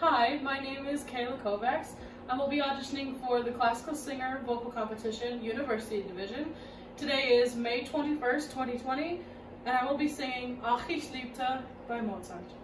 Hi, my name is Kayla Kovacs. I will be auditioning for the Classical Singer Vocal Competition University Division. Today is May 21st, 2020, and I will be singing Ach ich liebte by Mozart.